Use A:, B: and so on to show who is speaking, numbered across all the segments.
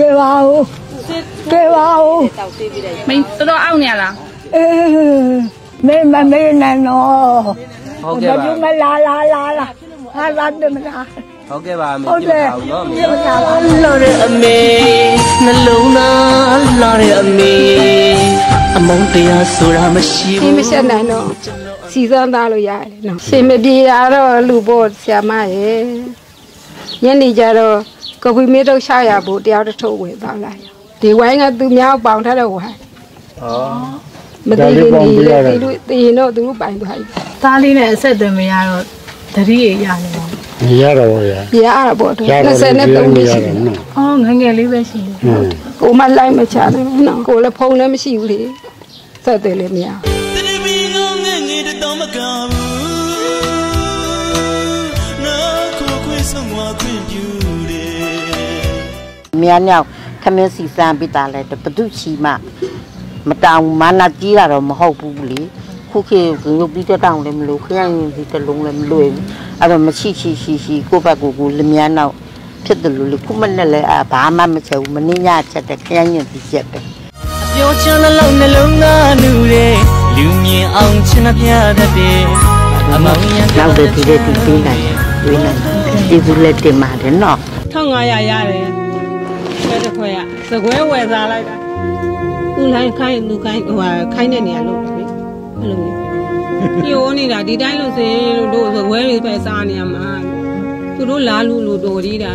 A: ကဲပါဦးကဲပါဦး
B: မင်းတော်တော်အောင်နေရလား
A: အေးမင်းမမင်းနဲ့နော်
C: ဟုတ်ကဲ့ပါ
A: မလာလာလာလာဟာလာတယ်မလား
C: ဟုတ်ကဲ့ပါမ
A: င်း
C: ပြန်ပါဦးနော်မင်း
A: ပြန်ပါဦး
D: လာတဲ့အမေနှလုံးသားလာတဲ့အမေအမုန်းတရားဆိုတာမရှိဘူး
B: မရှိနိုင်တော့စီစမ်းသားလို့ရတယ်နော်ရှင်မပြေရတော့လူပေါ်ဆရာမရဲ့ညနေကြတော့ ကပွေမေးတော့ရှာရဖို့တရားတစ်ထုပ်ဝင်သွားလိုက်ဒီဝိုင်းကသူများပေါင်ထားတဲ့ဝိုင်း
C: ဩ
B: မသိရင်ဒီလေဒီလိုတည်ရင်တော့သူတို့ပိုင်သွားပြီ
E: သားလေးနဲ့အဆက်အသွယ်မရတော့တတိရရနေပါ
F: မရတော့ဘူးရ
B: ပြရတာပေါ့တော့
F: ရတော့
B: 23နှစ်ရှိ
F: တယ်
B: တယ်
F: နော်။
E: အော်ငယ်ငယ်လေးပဲရှိတယ်
F: ဟုတ်
B: ကိုမလိုက်မချတယ်နော်ကိုလည်းဖုန်းလည်းမရှိဘူးလေဆက်တယ်လည်းမရ
D: တတိမီငောင်းငယ်ငယ်တော့မကဘူးနာကိုခွေးဆုံးမခွင့်ပြုတယ်
G: မြန်မြောက်ခမင်းစီစမ်းပြီးတာလဲဘသူချီမမတောင်မာနာကြီးတာတော့မဟုတ်ဘူးလေခုခေတ်ကရုပ်ပြီးတောင်လည်းမလို့ခရိုင်ရင်ဒီတလုံးလည်းမလွယ်ဘူးအဲ့တော့မရှိရှိရှိရှိကိုယ့်ဘက်ကိုယ်ကိုလျမြန်တော့ဖြစ်တယ်လို့လေခုမနဲ့လည်းအာဘာမှမချက်ဘူးမနှင်းညချက်တယ်ခရိုင်ရင်ဒီချက်ပဲ
D: ပြောချင်တဲ့လုံးနှလုံးသားနူတဲ့လူမြင်အောင်ချင်ပြတတ်တယ်အမောင်ရံ
G: နောက်တဲ့ဒီတဲ့ဒီပေးနိုင်တွေးနိုင်ဒီသူလက်တင်ပါတယ်နော်
H: 1500ရတယ်ဘယ်တ စ်ခွဲရစကွဲဝယ်စားလိုက်တာဦးလိုင်းခိုင်းလူခိုင်းဟိုဟာခိုင်းတဲ့နေရာလို့လေအဲ့လိုမျိုးညိုနေတာဒီတိုင်းလို့စင်လို့တို့စကွဲတွေပဲစားနေရမှာသူတို့လာလူလူတော်ကြီးတာ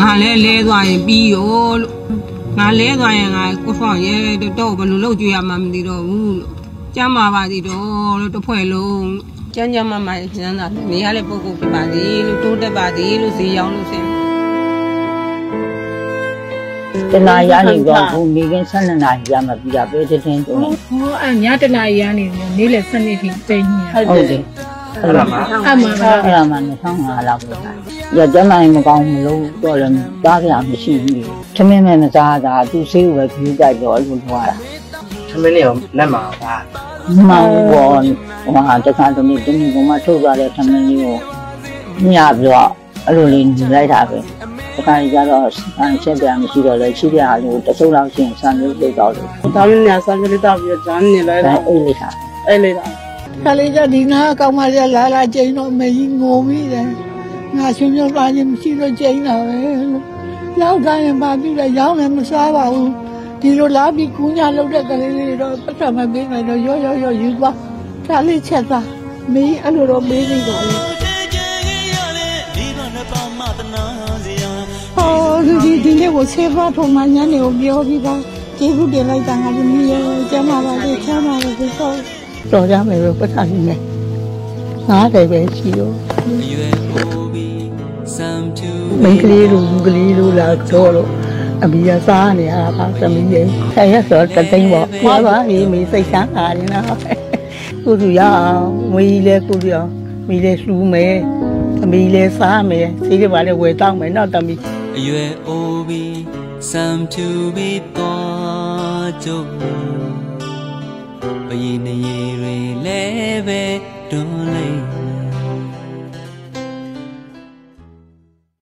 H: ငါလဲလဲသွားရင်ပြီးရောလို့ငါလဲသွားရင်ငါကိုဖောင်ရဲတော့ဘယ်လိုလုပ်ကြွေရမှမသိတော့ဘူးလို့ကျမ်းမာပါသေးတော့လို့တစ်ဖွဲ့လုံးကျမ်းကျမ်းမာမာကျမ်းသာနေရတဲ့ပုဂ္ဂိုလ်ဖြစ်ပါသေးလို့တိုးတက်ပါသေးလို့ဈေးရောင်းလို့စင်
I: တနာရနေတော့ခုနေကင်း12နာရီရမှပြီးတာပဲတဲ့တင်းတုံး။
E: ဟောအညတနာရီကနေပြီးနေ့လယ်7နှစ်ထိတိတ်နေရ
I: ဟုတ်တယ်အဲ့ဒါမှ။
E: အမှန်ပါ
I: အဲ့ဒါမှ25လောက်ပဲရကျမရင်မကောင်းမလို့တော့လည်းသားကြမရှိဘူးသမင်းနဲ့မစားတာသူဆေးကိုပဲခီးကြိုက်တော့အဲ့လိုထွားတာ
C: သမင်းလေးရောလက်မှာပါ
I: မမဘောဟိုဟာတခါတည်းတည်းကမှထုတ်သွားတဲ့သမင်းလေးကိုညပြီးတော့အဲ့လိုလေးညီလိုက်တာပဲ တခါကျတော့အန်ချက်ပြန်မရှိတော့လဲရှိတဲ့အားလေးကိုတစ်စုံလောက်ရှင်ဆံမျိုးပြေတော့တယ်
H: ဒါမင်းညာဆန်းကလေးတောက်ပြီးဂျမ်းနေလိုက်
I: ဒါ
H: တော့
I: အိတ်လိုက်တာ
H: အဲ့လေတာ
A: ခလေးကဒီနာကောင်းမလေးလာလာကျင်းတော့မေကြီးငိုမိတယ်ငါရှင်ပြောလာခြင်းမရှိတော့ကျင်းတာပဲလို့ရောက်တိုင်းရင်ပါပြီလေရောက်လည်းမစားပါဘူးဒီလိုလာပြီးကူးညာလောက်တဲ့ကလေးလေးတော့ပတ်သက်မပေးနိုင်တော့ရောရောရောယူသွားခလေးချက်သားမင်းအဲ့လိုတော့မေးနေပါလေ ဟောဒီဒီဒီနေ့ကိုဆေးဖားထုံမှညနေကိုပြောပြီးပါကျေးဇူးတင်လိုက်တာငါတို့မြေကျမ်းပါပါလေချမ်းပါပါစေတော့တော်ကြမယ်လို့ပတ်ထားနေတယ်ငါးတယ်ပဲရှိရော
D: အရွယ်အိုးပြီးစံပြူ
A: မိန်းကလေးလိုလူကလေးလိုလာတော့လို့အမေကစားနေရတာပါသမီးရဲ့ဆယ်ရက်ဆိုတသိန်းပေါ့မှားပါလေမေစိတ်ချမ်းသာတယ်နော်ကုသူရအောင်မွေးလဲကုသူရအောင်မိလဲလှူမယ်သမီးလဲစားမယ်ဆေးတွေပါလဲဝယ်တောင်းမယ်နော်သမီး
D: အရွယ်အိုးပြီးစံပြူပြီးတော့ကြုတ်ဘယင်းနေရီတွေလဲပဲတွန်းလိုက်